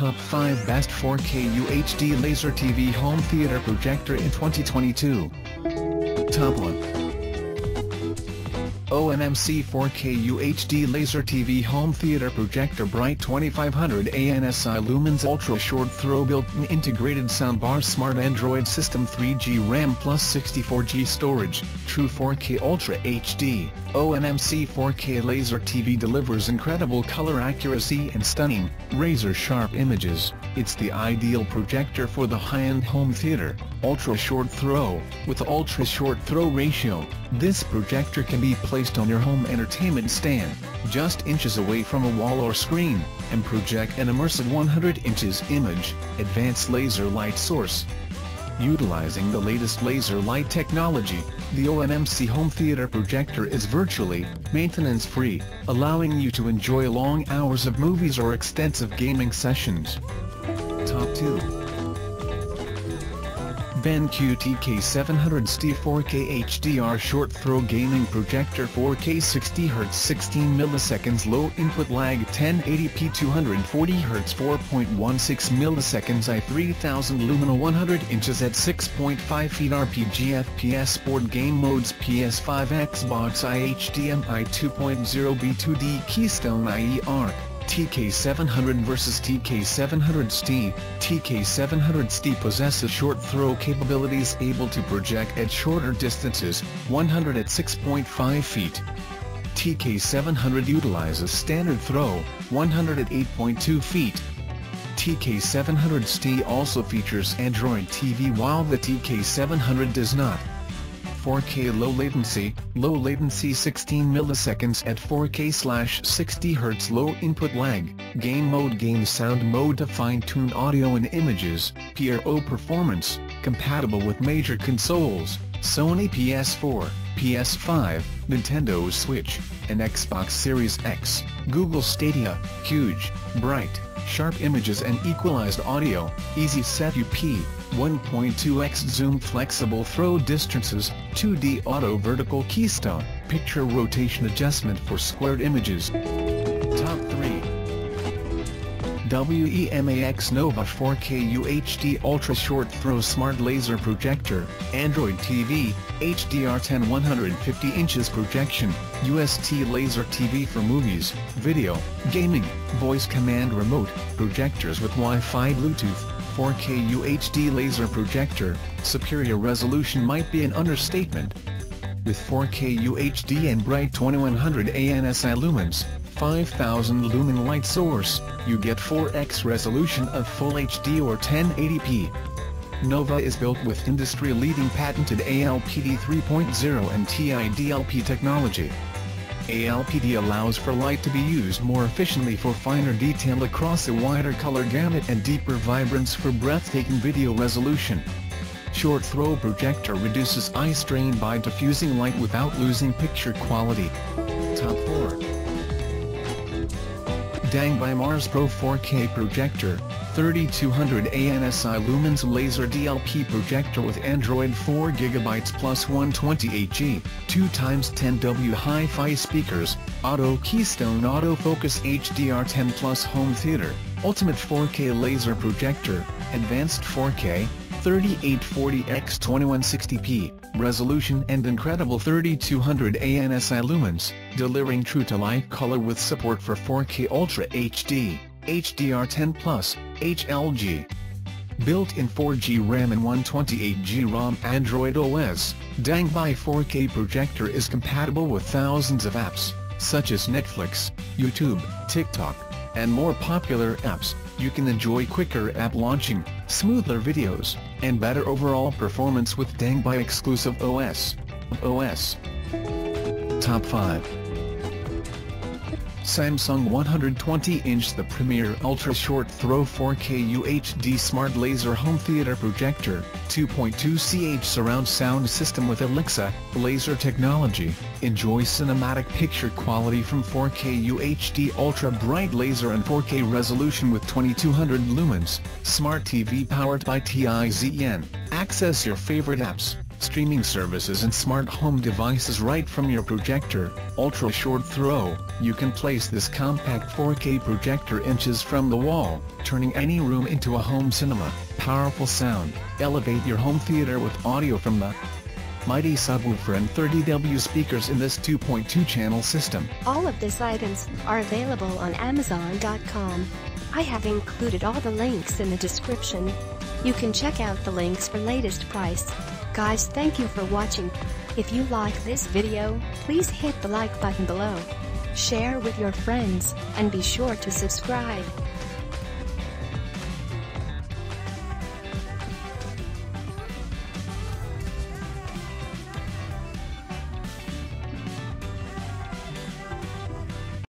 Top 5 Best 4K UHD Laser TV Home Theater Projector in 2022 Top 1 OMMC 4K UHD Laser TV Home Theater Projector Bright 2500 ANSI Lumens Ultra Short Throw Built-in Integrated Soundbar Smart Android System 3G RAM plus 64G Storage, True 4K Ultra HD, OMMC 4K Laser TV delivers incredible color accuracy and stunning, razor-sharp images. It's the ideal projector for the high-end home theater, ultra-short throw, with ultra-short throw ratio. This projector can be placed on your home entertainment stand, just inches away from a wall or screen, and project an immersive 100 inches image, advanced laser light source. Utilizing the latest laser light technology, the OMMC home theater projector is virtually, maintenance-free, allowing you to enjoy long hours of movies or extensive gaming sessions. Top 2 BenQ TK700 4K HDR Short Throw Gaming Projector 4K 60Hz 16 milliseconds Low Input Lag 1080p 240Hz 4.16 milliseconds i3000 Lumina 100 inches at 6.5 feet RPG FPS Sport Game Modes PS5 Xbox iHDMI 2.0 B2D Keystone IE ARC TK700 vs TK700 ST, TK700 ST possesses short throw capabilities able to project at shorter distances, 100 at 6.5 feet. TK700 utilizes standard throw, 100 at 8.2 feet. TK700 ST also features Android TV while the TK700 does not. 4K low latency, low latency 16 milliseconds at 4K slash 60 Hz low input lag, game mode game sound mode to fine-tune audio and images, PRO performance, compatible with major consoles, Sony PS4, PS5, Nintendo Switch, and Xbox Series X, Google Stadia, huge, bright, sharp images and equalized audio, easy set UP, 1.2x zoom flexible throw distances, 2D auto vertical keystone, picture rotation adjustment for squared images. Top 3 WEMAX Nova 4K UHD Ultra Short Throw Smart Laser Projector, Android TV, HDR10 150 inches projection, UST Laser TV for movies, video, gaming, voice command remote, projectors with Wi-Fi Bluetooth, 4K UHD laser projector, superior resolution might be an understatement. With 4K UHD and bright 2100 ANSI lumens, 5000 lumen light source, you get 4x resolution of Full HD or 1080p. Nova is built with industry-leading patented ALPD 3.0 and TIDLP technology. ALPD allows for light to be used more efficiently for finer detail across a wider color gamut and deeper vibrance for breathtaking video resolution. Short throw projector reduces eye strain by diffusing light without losing picture quality. Top 4 Dangbei Mars Pro 4K Projector 3200 ANSI Lumens Laser DLP projector with Android 4GB plus 128G, 2x10W Hi-Fi speakers, Auto Keystone Autofocus HDR10 Plus Home Theater, Ultimate 4K Laser Projector, Advanced 4K, 3840x2160p, resolution and incredible 3200 ANSI lumens, delivering true-to-life color with support for 4K Ultra HD. HDR10 Plus, HLG. Built-in 4G RAM and 128G ROM Android OS, Dangbei 4K projector is compatible with thousands of apps, such as Netflix, YouTube, TikTok, and more popular apps. You can enjoy quicker app launching, smoother videos, and better overall performance with Dangbei exclusive OS. OS. Top 5 Samsung 120-inch The Premiere Ultra Short Throw 4K UHD Smart Laser Home Theater Projector, 2.2 CH Surround Sound System with Alexa, laser technology, enjoy cinematic picture quality from 4K UHD Ultra Bright Laser and 4K resolution with 2200 lumens, Smart TV powered by Tizen, access your favorite apps, streaming services and smart home devices right from your projector. Ultra short throw, you can place this compact 4K projector inches from the wall, turning any room into a home cinema. Powerful sound, elevate your home theater with audio from the mighty subwoofer and 30W speakers in this 2.2 channel system. All of these items are available on Amazon.com. I have included all the links in the description. You can check out the links for latest price. Guys thank you for watching. If you like this video, please hit the like button below. Share with your friends, and be sure to subscribe.